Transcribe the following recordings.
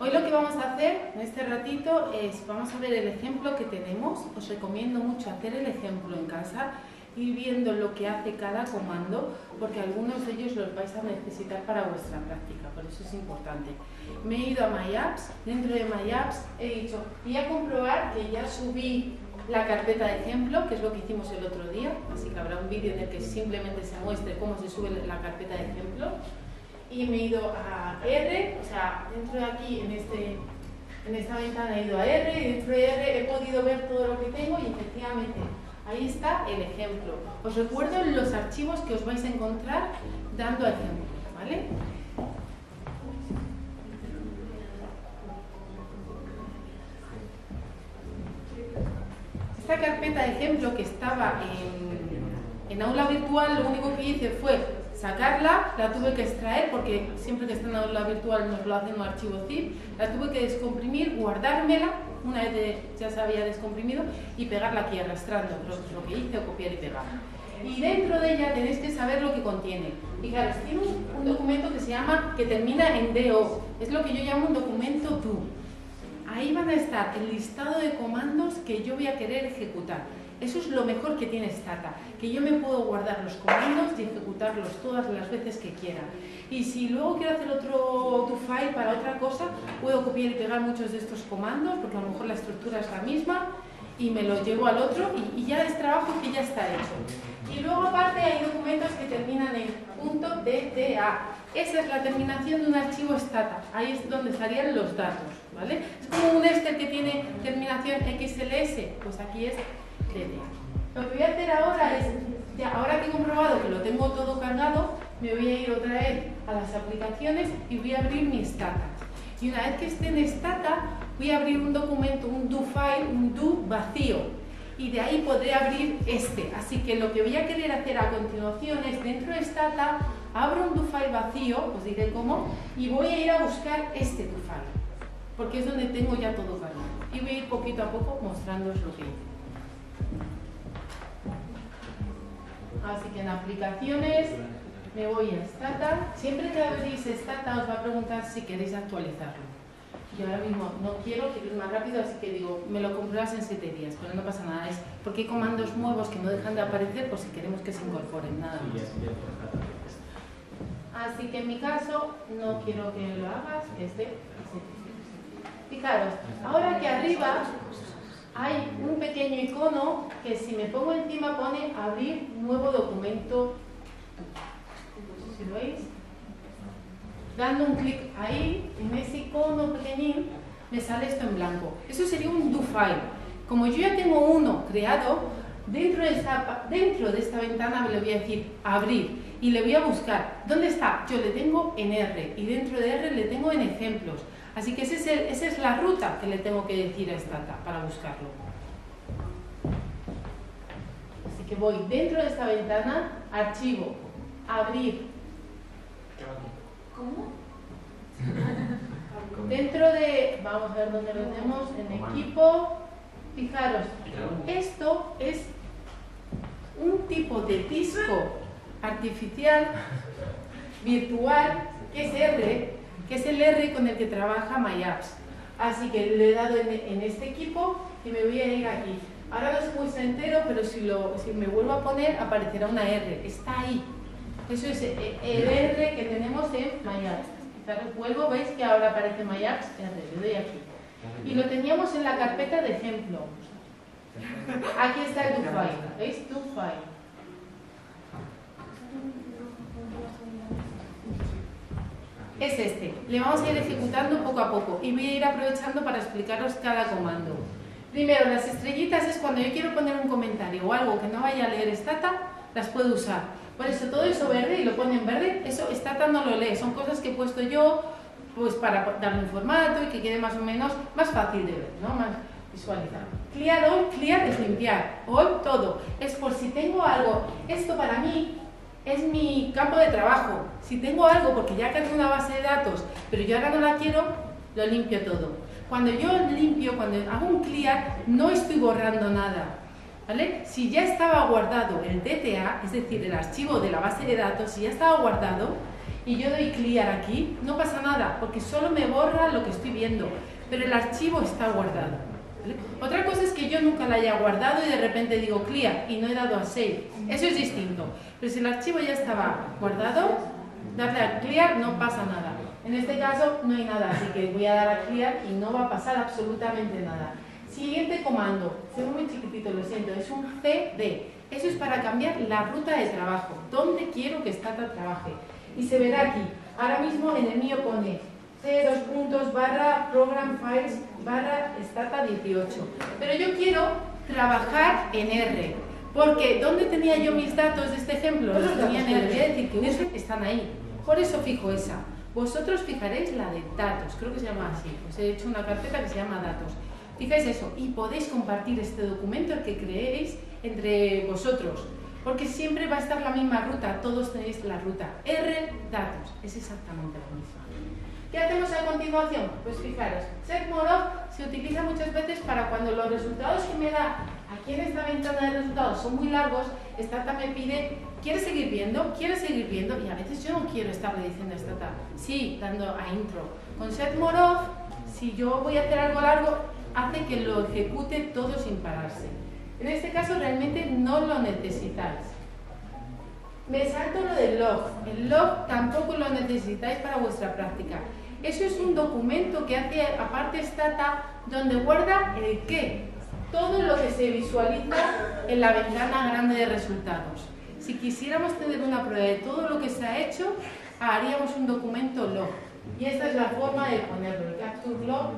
Hoy lo que vamos a hacer en este ratito es, vamos a ver el ejemplo que tenemos. Os recomiendo mucho hacer el ejemplo en casa, ir viendo lo que hace cada comando, porque algunos de ellos los vais a necesitar para vuestra práctica, por eso es importante. Me he ido a My Apps, dentro de My Apps he dicho, voy a comprobar que ya subí la carpeta de ejemplo, que es lo que hicimos el otro día, así que habrá un vídeo en el que simplemente se muestre cómo se sube la carpeta de ejemplo. Y me he ido a R, o sea, dentro de aquí, en, este, en esta ventana he ido a R, y dentro de R he podido ver todo lo que tengo y efectivamente ahí está el ejemplo. Os recuerdo los archivos que os vais a encontrar dando ejemplo, ¿vale? esta carpeta de ejemplo que estaba en, aula virtual, lo único que hice fue sacarla, la tuve que extraer porque siempre que está en aula virtual nos lo hacen un archivo zip, la tuve que descomprimir, guardármela, una vez ya se había descomprimido, y pegarla aquí arrastrando, lo, que hice, copiar y pegar. Y dentro de ella tenéis que saber lo que contiene. Fijaros, tiene un documento que se llama, que termina en DO, es lo que yo llamo un documento do ahí van a estar el listado de comandos que yo voy a querer ejecutar. Eso es lo mejor que tiene Stata, que yo me puedo guardar los comandos y ejecutarlos todas las veces que quiera. Y si luego quiero hacer otro to file para otra cosa, puedo copiar y pegar muchos de estos comandos, porque a lo mejor la estructura es la misma, y me lo llevo al otro y, ya es trabajo que ya está hecho. Y luego aparte hay documentos que terminan en .dta. Esa es la terminación de un archivo Stata. Ahí es donde estarían los datos. Es como un Excel que tiene terminación XLS, pues aquí es Lo que voy a hacer ahora es, ya, ahora que he comprobado que lo tengo todo cargado, me voy a ir otra vez a las aplicaciones y voy a abrir mi Stata. Y una vez que esté en Stata, voy a abrir un documento, un do file, un do vacío. Y de ahí podré abrir este. Así que lo que voy a querer hacer a continuación es, dentro de Stata, abro un do file vacío, os diré cómo, y voy a ir a buscar este do file porque es donde tengo ya todo cargado. Y voy a ir poquito a poco mostrándoos lo que hice. Así que en aplicaciones me voy a Stata. Siempre que abrís Stata os va a preguntar si queréis actualizarlo. Yo ahora mismo no quiero, quiero ir más rápido, así que digo, me lo compras en 7 días, pero no pasa nada. Es porque hay comandos nuevos que no dejan de aparecer por si queremos que se incorporen, nada más. Así que en mi caso, no quiero que lo hagas, que esté Fijaros, ahora que arriba hay un pequeño icono que si me pongo encima pone abrir nuevo documento. Si lo veis, dando un clic ahí, en ese icono pequeñín, me sale esto en blanco. Eso sería un do file. Como yo ya tengo uno creado, dentro de esta, dentro de esta ventana me le voy a decir abrir y le voy a buscar. ¿Dónde está? Yo le tengo en R y dentro de R le tengo en ejemplos. Así que esa es la ruta que le tengo que decir a Stata para buscarlo. Así que voy dentro de esta ventana, archivo, abrir. ¿Cómo? dentro de, vamos a ver dónde lo tenemos, en equipo, fijaros, esto es un tipo de disco artificial, virtual, que es R, que es el R con el que trabaja MyApps. Así que le he dado en, este equipo y me voy a ir aquí. Ahora no se muestra entero, pero si, lo, si me vuelvo a poner aparecerá una R. Está ahí. Eso es eh, el R que tenemos en MyApps. Quizás vuelvo, veis que ahora aparece MyApps R. Le doy aquí. Y lo teníamos en la carpeta de ejemplo. Aquí está el. ¿Veis? DoFile. Es este. Le vamos a ir ejecutando poco a poco y voy a ir aprovechando para explicaros cada comando. Primero, las estrellitas es cuando yo quiero poner un comentario o algo que no vaya a leer Stata, las puedo usar. Por eso todo eso verde y lo pone en verde, eso Stata no lo lee. Son cosas que he puesto yo pues para darle un formato y que quede más o menos más fácil de ver, ¿no? más visualizar. Clear all, clear es limpiar. All, todo. Es por si tengo algo. Esto para mí es mi campo de trabajo. Si tengo algo, porque ya cargo una base de datos, pero yo ahora no la quiero, lo limpio todo. Cuando yo limpio, cuando hago un clear, no estoy borrando nada. ¿Vale? Si ya estaba guardado el DTA, es decir, el archivo de la base de datos, si ya estaba guardado y yo doy clear aquí, no pasa nada, porque solo me borra lo que estoy viendo, pero el archivo está guardado. Otra cosa es que yo nunca la haya guardado y de repente digo clear y no he dado a save. Eso es distinto. Pero si el archivo ya estaba guardado, darle a clear no pasa nada. En este caso no hay nada, así que voy a dar a clear y no va a pasar absolutamente nada. Siguiente comando, fue muy chiquitito, lo siento, es un CD. Eso es para cambiar la ruta de trabajo, dónde quiero que Stata trabaje. Y se verá aquí, ahora mismo en el mío pone C2 puntos barra program files barra Stata 18. Pero yo quiero trabajar en R, porque ¿dónde tenía yo mis datos de este ejemplo? Los tenía en R, es decir, que están ahí. Por eso fijo esa. Vosotros fijaréis la de datos, creo que se llama así. Os he hecho una carpeta que se llama datos. Fijáis eso y podéis compartir este documento el que creéis entre vosotros, porque siempre va a estar la misma ruta, todos tenéis la ruta. R, datos, es exactamente la misma. ¿Qué hacemos a continuación? Pues fijaros, setMoreOf se utiliza muchas veces para cuando los resultados que me da aquí en esta ventana de resultados son muy largos, Stata me pide, ¿quieres seguir viendo? ¿Quieres seguir viendo? Y a veces yo no quiero estarle diciendo a Stata, sí, dando a intro. Con setMoreOf, si yo voy a hacer algo largo, hace que lo ejecute todo sin pararse. En este caso realmente no lo necesitáis. Me salto lo del log. El log tampoco lo necesitáis para vuestra práctica. Eso es un documento que hace aparte Stata donde guarda el qué. Todo lo que se visualiza en la ventana grande de resultados. Si quisiéramos tener una prueba de todo lo que se ha hecho, haríamos un documento log. Y esta es la forma de ponerlo, el capture log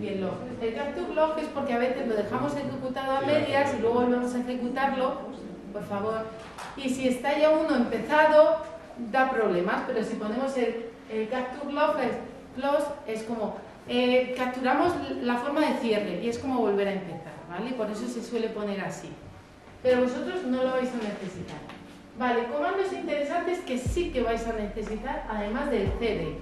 y el log. El capture log es porque a veces lo dejamos ejecutado a medias y luego volvemos a ejecutarlo, por favor. Y si está ya uno empezado, da problemas, pero si ponemos el, el capture log es, close, es como eh, capturamos la forma de cierre y es como volver a empezar, ¿vale? Por eso se suele poner así. Pero vosotros no lo vais a necesitar. Vale, comandos interesantes que sí que vais a necesitar, además del cd.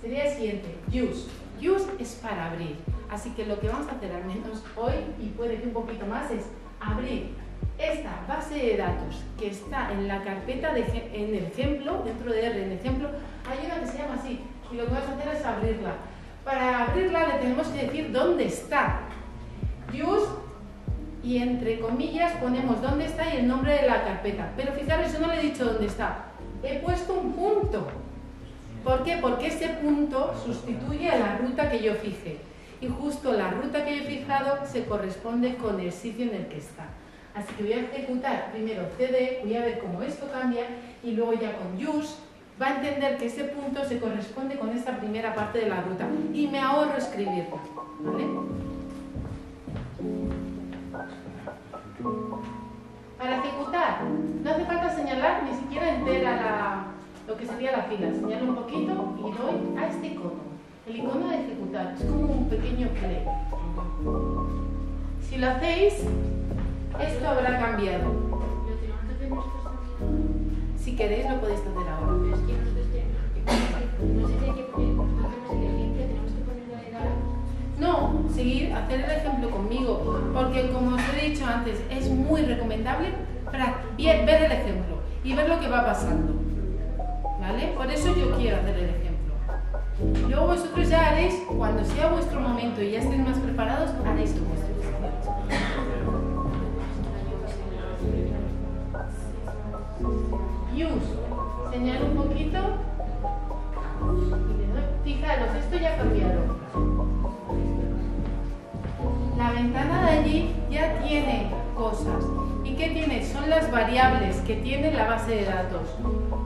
Sería el siguiente, use. Use es para abrir. Así que lo que vamos a hacer, al menos hoy, y puede que un poquito más, es abrir esta base de datos que está en la carpeta de, en el ejemplo, dentro de R en ejemplo, hay una que se llama así. Y lo que vamos a hacer es abrirla. Para abrirla le tenemos que decir dónde está. Use y entre comillas ponemos dónde está y el nombre de la carpeta. Pero fijaros, yo no le he dicho dónde está. He puesto un punto. ¿Por qué? Porque ese punto sustituye a la ruta que yo fije. Y justo la ruta que yo he fijado se corresponde con el sitio en el que está. Así que voy a ejecutar primero cd, voy a ver cómo esto cambia y luego ya con use va a entender que ese punto se corresponde con esta primera parte de la ruta y me ahorro escribirlo. ¿vale? Para ejecutar, no hace falta señalar ni siquiera entera la, lo que sería la fila. Señalo un poquito y doy a este icono. El icono de ejecutar es como un pequeño play. Si lo hacéis, esto habrá cambiado. Si queréis lo podéis hacer ahora. No, seguir, hacer el ejemplo conmigo, porque como os he dicho antes, es muy recomendable para ver el ejemplo y ver lo que va pasando. ¿Vale? Por eso yo quiero hacer el ejemplo. Luego vosotros ya haréis, cuando sea vuestro momento y ya estéis más preparados, haréis tu vuestro. Use. Señalo un poquito. Fijaros, esto ya ha cambiado. La ventana de allí ya tiene cosas. ¿Y qué tiene? Son las variables que tiene la base de datos.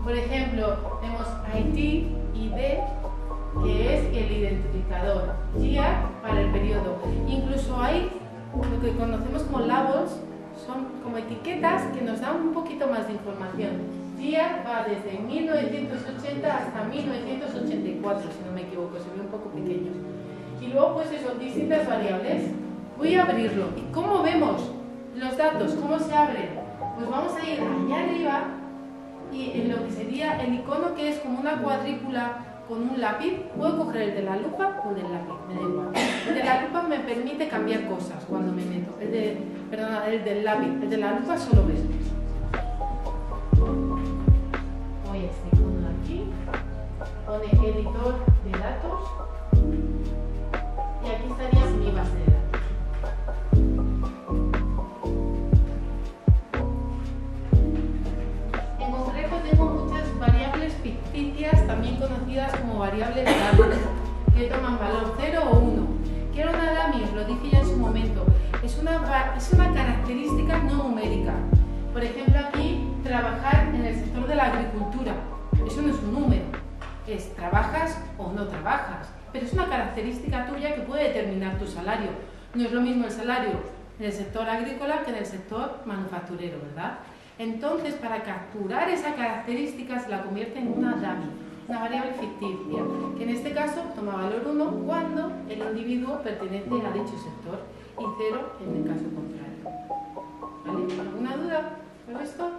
Por ejemplo, tenemos ID, ID, que es el identificador. GIA para el periodo. Incluso hay lo que conocemos como labels, son como etiquetas que nos dan un poquito más de información. Va desde 1980 hasta 1984, si no me equivoco, se ve un poco pequeño. Y luego, pues eso, distintas variables. Voy a abrirlo. ¿Y cómo vemos los datos? ¿Cómo se abren? Pues vamos a ir allá arriba y en lo que sería el icono que es como una cuadrícula con un lápiz, puedo coger el de la lupa o el lápiz, me da igual. El de la lupa me permite cambiar cosas cuando me meto. El de, perdona, el del lápiz, el de la lupa solo ves. Pone editor de datos y aquí estaría mi base de datos. En concreto tengo muchas variables ficticias, también conocidas como variables dummy, que toman valor 0 o 1. Quiero una dummy, lo dije ya en su momento, es una, es una característica no numérica. Por ejemplo, aquí trabajar en el sector de la agricultura. Eso no es un número, es trabajas o no trabajas, pero es una característica tuya que puede determinar tu salario. No es lo mismo el salario en el sector agrícola que en el sector manufacturero, ¿verdad? Entonces, para capturar esa característica se la convierte en una dummy, una variable ficticia, que en este caso toma valor 1 cuando el individuo pertenece a dicho sector y 0 en el caso contrario. ¿Alguna duda sobre esto?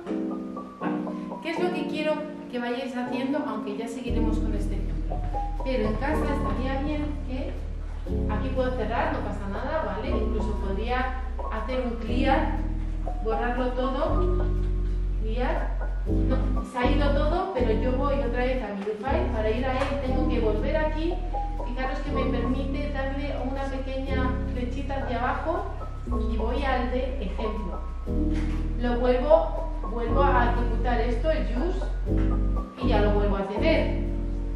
¿Qué es lo que quiero que vayáis haciendo? Aunque ya seguiremos con este ejemplo. Pero en casa estaría bien que aquí puedo cerrar, no pasa nada, ¿vale? Incluso podría hacer un clear, borrarlo todo, clear. No, se ha ido todo, pero yo voy otra vez a mi file. Para ir a él tengo que volver aquí. Fijaros que me permite darle una pequeña flechita hacia abajo y voy al de ejemplo. Lo vuelvo, vuelvo a ejecutar esto, el use, y ya lo vuelvo a tener.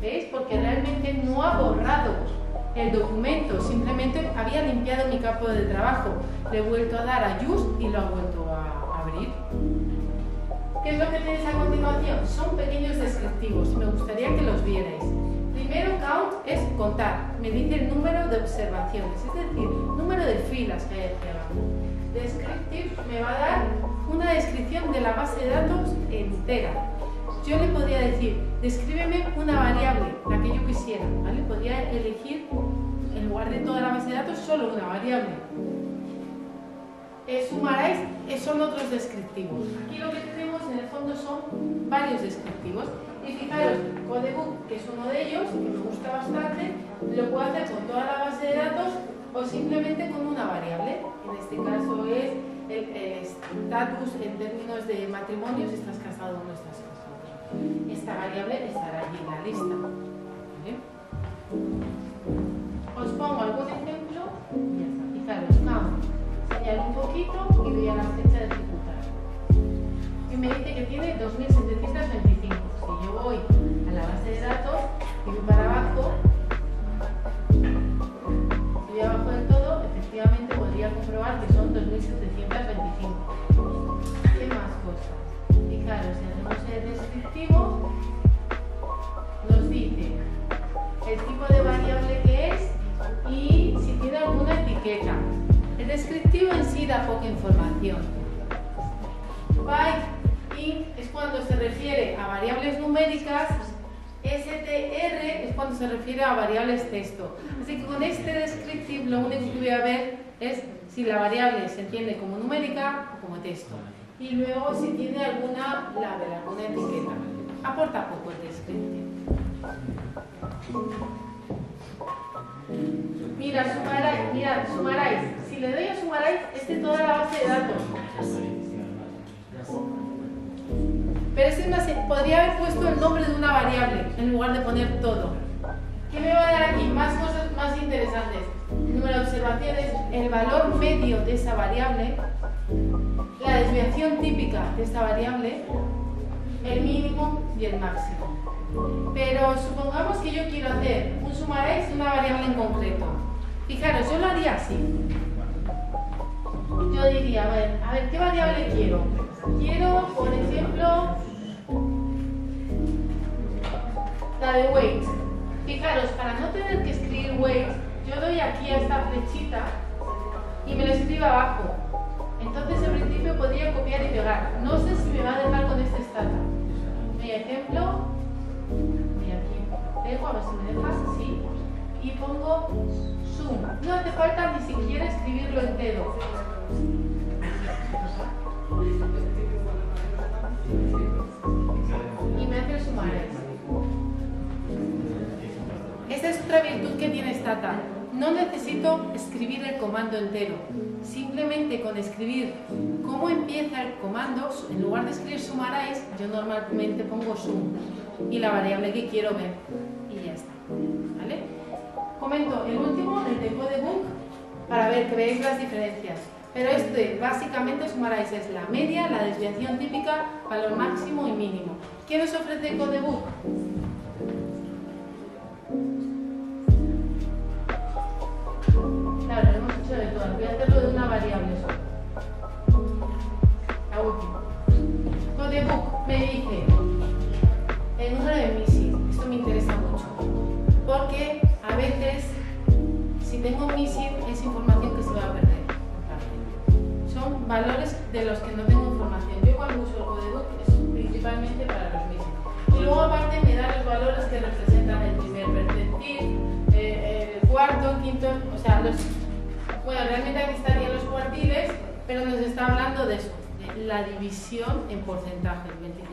¿Veis? Porque realmente no ha borrado el documento, simplemente había limpiado mi campo de trabajo. Le he vuelto a dar a use y lo ha vuelto a abrir. ¿Qué es lo que tenéis a continuación? Son pequeños descriptivos, me gustaría que los vierais. Primero, count es contar, me dice el número de observaciones, es decir, número de filas que hay aquí abajo. Descriptive me va a dar una descripción de la base de datos entera. Yo le podría decir, descríbeme una variable, la que yo quisiera, ¿vale? Podría elegir, en lugar de toda la base de datos, solo una variable. Eh, sumaráis son otros descriptivos. Aquí lo que tenemos en el fondo son varios descriptivos. Y fijaros, Codebook, que es uno de ellos, que me gusta bastante, lo puedo hacer con toda la base de datos o simplemente con una variable. En este caso es el estatus en términos de matrimonio, si estás casado o no estás casado. Esta variable estará allí en la lista. Os pongo algún ejemplo y ya está. Fijaros, count. Señalo un poquito y doy información. Byte es cuando se refiere a variables numéricas, str es cuando se refiere a variables texto. Así que con este descriptive lo único que voy a ver es si la variable se entiende como numérica o como texto. Y luego si tiene alguna label, alguna etiqueta. Aporta poco el descriptive. Mira, sumaráis, mirad, sumaráis. Si le doy a sumaráis, este es toda la base de datos. Pero es más, podría haber puesto el nombre de una variable en lugar de poner todo. ¿Qué me va a dar aquí? Más cosas más interesantes. Número de observaciones, el valor medio de esa variable, la desviación típica de esta variable, el mínimo y el máximo. Pero supongamos que yo quiero hacer un sumaréis de una variable en concreto. Fijaros, yo lo haría así. Yo diría, a ver, a ver, ¿qué variable quiero? Quiero, por ejemplo, la de weight. Fijaros, para no tener que escribir weight, yo doy aquí a esta flechita y me lo escribo abajo. Entonces, en principio, podría copiar y pegar. No sé si me va a dejar con este stata. Mi ejemplo, y aquí pego, a ver si me deja, sí. Y pongo zoom. No hace falta ni siquiera escribirlo entero. Y me hace el sumario. otra virtud que tiene Stata. No necesito escribir el comando entero. Simplemente con escribir cómo empieza el comando, en lugar de escribir sumarais, yo normalmente pongo sum y la variable que quiero ver. Y ya está. ¿Vale? Comento el último, el de codebook, para ver que veáis las diferencias. Pero este básicamente sumarais es la media, la desviación típica, valor máximo y mínimo. ¿Qué nos ofrece Codebook? Claro, hemos hecho de todo. Voy a hacerlo de una variable. La última. Codebook me dice el número de misis. Esto me interesa mucho. Porque a veces, si tengo misis, es información valores de los que no tengo información. Yo cuando uso el codebook es principalmente para los misis. Y luego aparte me da los valores que representan el primer percentil, eh, el cuarto, quinto, o sea, los, bueno, realmente aquí estarían los cuartiles, pero nos está hablando de eso, de la división en porcentajes,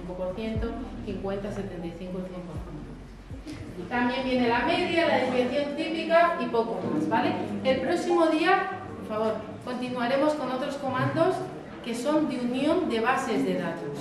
25%, 50, 75 y 100%. También viene la media, la desviación típica y poco más, ¿vale? El próximo día, por favor, continuaremos con otros comandos que son de unión de bases de datos.